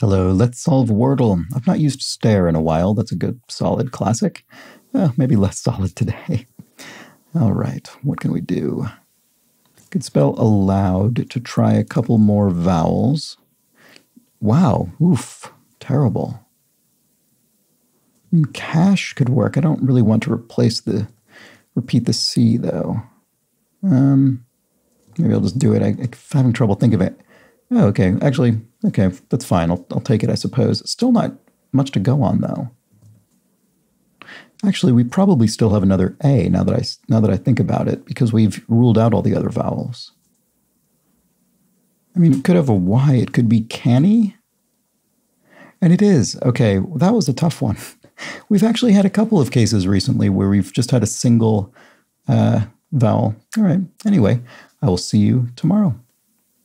Hello, let's solve Wordle. I've not used stare in a while. That's a good, solid classic. Uh, maybe less solid today. All right, what can we do? Could spell aloud to try a couple more vowels. Wow, oof, terrible. Mm, cash could work. I don't really want to replace the, repeat the C though. Um, maybe I'll just do it. I, I'm having trouble thinking of it. Oh, okay. Actually, okay, that's fine. I'll, I'll take it, I suppose. Still not much to go on, though. Actually, we probably still have another A now that I now that I think about it, because we've ruled out all the other vowels. I mean, it could have a Y. It could be canny. And it is. Okay, that was a tough one. We've actually had a couple of cases recently where we've just had a single uh, vowel. All right. Anyway, I will see you tomorrow.